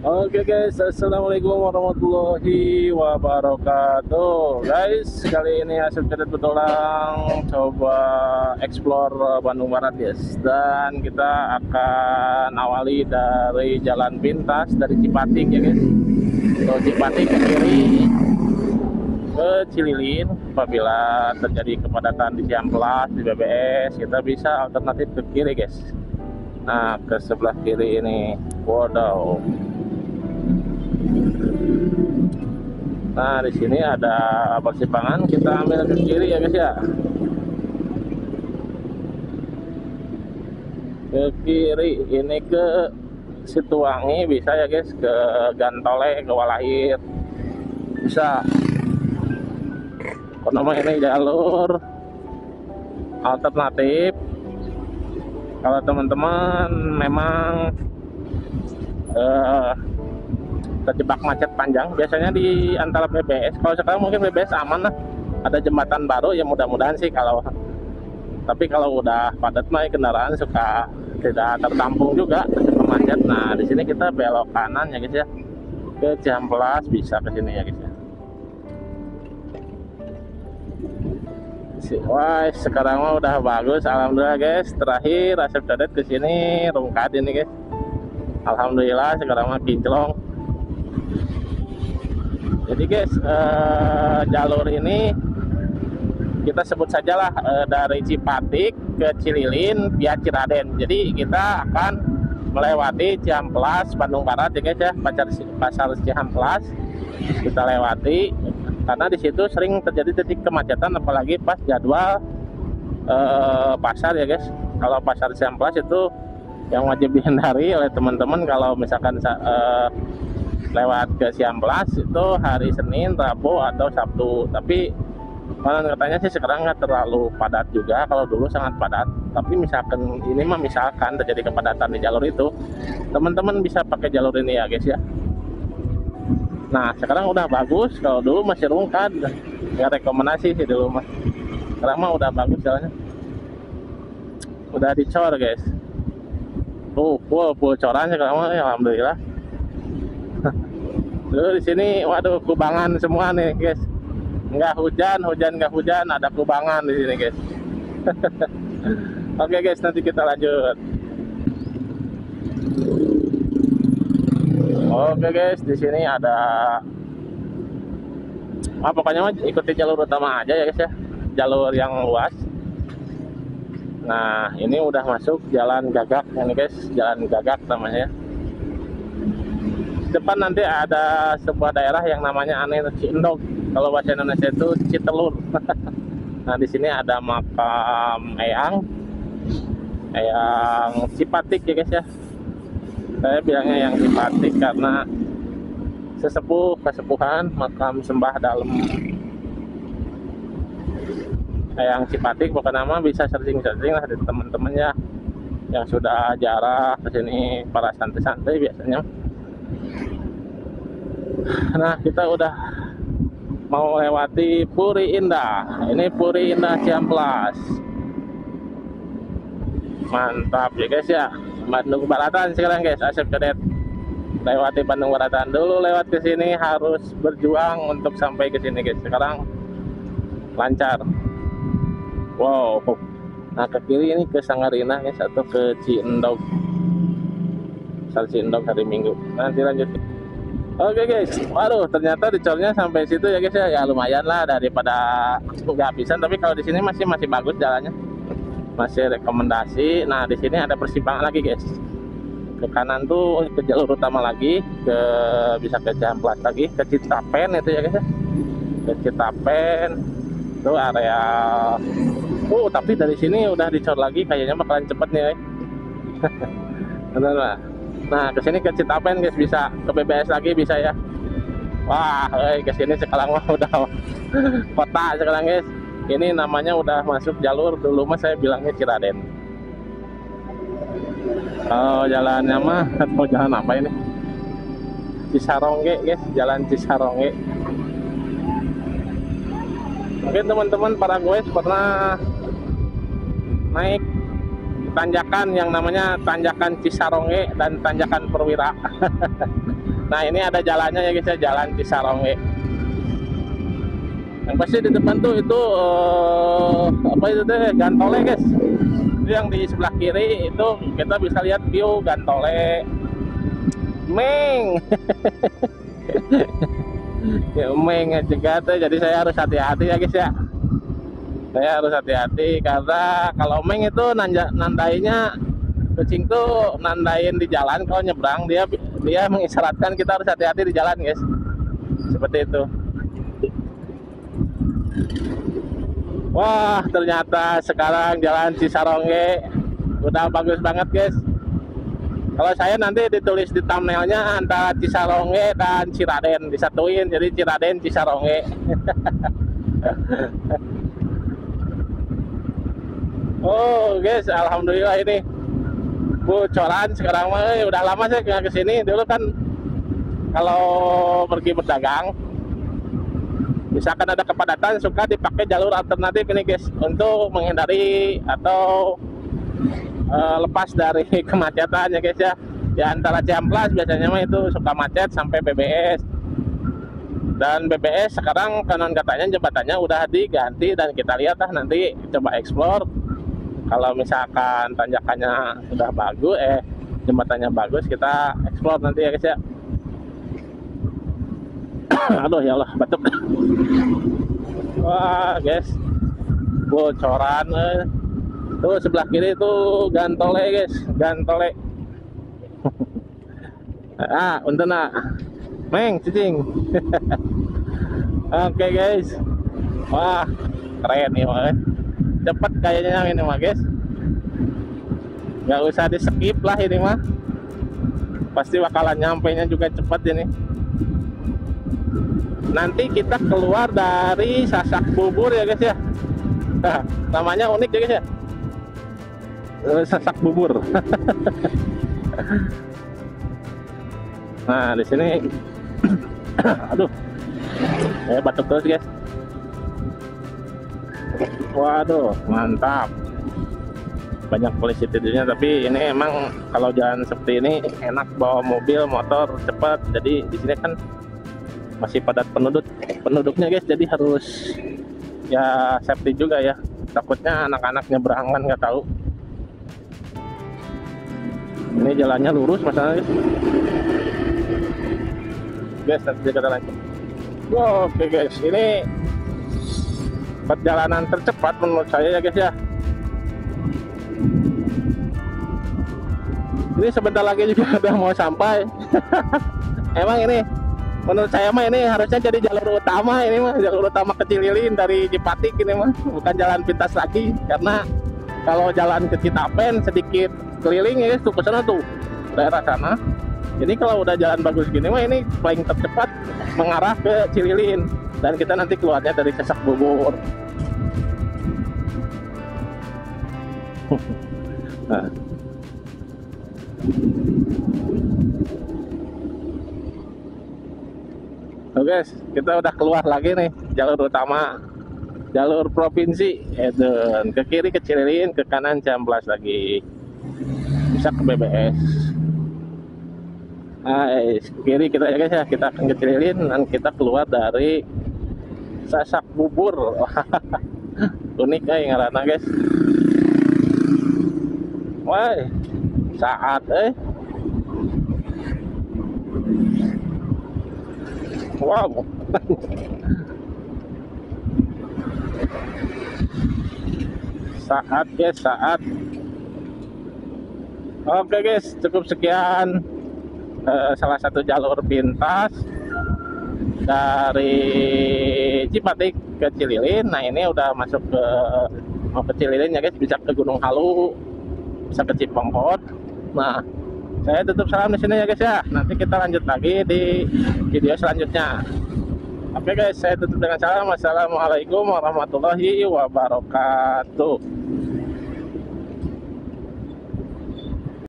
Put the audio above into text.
Oke guys, assalamualaikum warahmatullahi wabarakatuh. Guys, kali ini Asep Cadet Betulang coba explore Bandung Barat guys. Dan kita akan awali dari Jalan Pintas dari Cipatik ya guys. Ke Cipatik ke kiri ke Cililin. Apabila terjadi kepadatan di Ciamplas, di BBS, kita bisa alternatif ke kiri guys. Nah, ke sebelah kiri ini. Waduh. Nah, di sini ada persimpangan, kita ambil ke kiri ya guys ya. Ke kiri, ini ke Situangi bisa ya guys, ke Gantole, ke Walahir. Bisa. Kok nama ini jalur alternatif. Kalau teman-teman memang eh, terjebak macet panjang. Biasanya di antara BBS kalau sekarang mungkin BBS aman lah. Ada jembatan baru ya mudah-mudahan sih kalau tapi kalau udah padat mah kendaraan suka tidak tertampung juga terjebak macet. Nah di sini kita belok kanan ya guys ya. Ke Ciamplas bisa ke sini ya guys ya. Wah, sekarang mah udah bagus, alhamdulillah guys. Terakhir Asep Cadet ke sini rungkat ini guys. Alhamdulillah sekarang mah kinclong jadi guys eh, jalur ini kita sebut sajalah eh, dari Cipatik ke Cililin via Ciraden. Jadi kita akan melewati Ciamplas Bandung Barat ya guys ya pasar pasar Ciamplas kita lewati karena di situ sering terjadi titik kemacetan apalagi pas jadwal eh, pasar ya guys. Kalau pasar Ciamplas itu yang wajib dihindari oleh teman-teman kalau misalkan eh, lewat ke Siamplas itu hari Senin, Rabu atau Sabtu. Tapi konon katanya sih sekarang nggak terlalu padat juga. Kalau dulu sangat padat. Tapi misalkan ini mah misalkan terjadi kepadatan di jalur itu, teman-teman bisa pakai jalur ini ya guys ya. Nah sekarang udah bagus. Kalau dulu masih rungkat, nggak rekomendasi sih dulu mah. Sekarang mah udah bagus jalannya. Udah dicor guys. Tuh, full, full coran sekarang mah, ya, alhamdulillah. Dulu di sini, waduh, kubangan semua nih, guys. Nggak hujan, hujan nggak hujan, ada kubangan di sini, guys. Oke, guys, nanti kita lanjut. Oke, guys, di sini ada ah, pokoknya mah ikuti jalur utama aja ya, guys ya. Jalur yang luas. Nah, ini udah masuk jalan gagak, ini guys, jalan gagak namanya. Depan nanti ada sebuah daerah yang namanya Aneh Cindog. Kalau bahasa Indonesia itu Citelur. nah, di sini ada makam Eyang. Eyang Cipatik ya guys ya. Saya bilangnya yang Cipatik karena sesepuh kesepuhan makam sembah dalam Eyang Cipatik bukan nama bisa searching-searching lah teman-teman ya yang sudah jarak ke sini para santai-santai biasanya Nah, kita udah mau lewati Puri Indah. Ini Puri Indah Ciamplas. Mantap ya guys ya. Bandung Baratan sekarang guys, Asep Cadet. Lewati Bandung Baratan dulu lewat ke sini harus berjuang untuk sampai ke sini guys. Sekarang lancar. Wow. Nah, ke kiri ini ke Sangarina guys atau ke Ciendog. Sal Ciendog hari Minggu. Nanti lanjut. Oke guys, waduh ternyata dicornya sampai situ ya guys ya, ya lumayan lah daripada nggak habisan. Tapi kalau di sini masih masih bagus jalannya, masih rekomendasi. Nah di sini ada persimpangan lagi guys. Ke kanan tuh ke jalur utama lagi, ke bisa ke Ciamplas lagi, ke Citapen itu ya guys ya. Ke Citapen itu area. Oh tapi dari sini udah dicor lagi, kayaknya bakalan cepet nih. Benar lah. Nah, ke sini ke Citapen guys bisa, ke BBS lagi bisa ya. Wah, eh, ke sini sekarang mah udah kota sekarang guys. Ini namanya udah masuk jalur dulu mah saya bilangnya Ciraden. Oh, jalannya mah atau jalan apa ini? Cisarongge guys, jalan Cisarongge. Mungkin teman-teman para guys pernah naik tanjakan yang namanya tanjakan Cisaronge dan tanjakan Perwira Nah ini ada jalannya ya guys ya, jalan Cisaronge. Yang pasti di depan tuh itu uh, apa itu teh Gantole guys. Itu yang di sebelah kiri itu kita bisa lihat view Gantole. Meng. ya meng tuh jadi saya harus hati-hati ya guys ya. Saya harus hati-hati karena kalau meng itu nanda, nandainya kucing tuh nandain di jalan kalau nyebrang dia dia mengisyaratkan kita harus hati-hati di jalan guys. Seperti itu. Wah ternyata sekarang jalan Cisaronge udah bagus banget guys. Kalau saya nanti ditulis di thumbnailnya antara Cisaronge dan Ciraden disatuin. Jadi Ciraden Cisaronge oh guys Alhamdulillah ini bocoran sekarang mah eh, udah lama saya ke ke sini dulu kan kalau pergi berdagang misalkan ada kepadatan suka dipakai jalur alternatif ini guys untuk menghindari atau uh, lepas dari kemacetan ya guys ya. Di antara Ciamplas biasanya mah itu suka macet sampai BBS dan BBS sekarang kanan katanya jembatannya udah diganti dan kita lihat lah nanti coba explore kalau misalkan tanjakannya sudah bagus eh jembatannya bagus kita explore nanti ya guys ya. Aduh ya Allah batuk. Wah guys. Bocoran eh. tuh sebelah kiri tuh gantole guys. Gantole. Ah untuk nak. Meng cicing. Oke okay, guys. Wah keren nih mah cepet kayaknya ini mah guys. Nggak usah di skip lah ini mah pasti bakalan nyampe nya juga cepet ini. Nanti kita keluar dari sasak bubur ya guys ya. Nah, namanya unik ya guys ya. Eh, sasak bubur. Nah di sini. Aduh. Saya batuk terus guys waduh mantap. Banyak polisi tidurnya tapi ini emang kalau jalan seperti ini enak bawa mobil motor cepat. Jadi di sini kan masih padat penduduk penduduknya guys jadi harus ya safety juga ya. Takutnya anak-anak nyebrang kan nggak tahu. Ini jalannya lurus masalahnya guys. Nanti kita lanjut. Oke okay guys ini perjalanan tercepat menurut saya ya guys ya. Ini sebentar lagi juga udah mau sampai. Emang ini menurut saya mah ini harusnya jadi jalur utama ini mah jalur utama kecil lilin dari Cipatik ini mah bukan jalan pintas lagi. Karena kalau jalan ke Citapen sedikit keliling ya tuh ke sana tuh daerah sana. Jadi kalau udah jalan bagus gini mah ini paling tercepat mengarah ke Cililin dan kita nanti keluarnya dari Cesak Bogor nah. Oke guys, kita udah keluar lagi nih jalur utama. Jalur provinsi Eden ke kiri ke Cililin ke kanan Ciamplas lagi. Bisa ke BBS Nah, kiri kita ya guys ya. Kita akan ke Cililin dan kita keluar dari Sasak Bubur unik yang ngarana guys Wah, saat eh. Wow. saat guys, saat. Oke guys, cukup sekian uh, salah satu jalur pintas dari Cipatik ke Cililin. Nah ini udah masuk ke mau ke Cililin ya guys, bisa ke Gunung Halu, bisa ke Cipongkot. Nah saya tutup salam di sini ya guys ya. Nanti kita lanjut lagi di video selanjutnya. Oke guys saya tutup dengan salam. Wassalamualaikum warahmatullahi wabarakatuh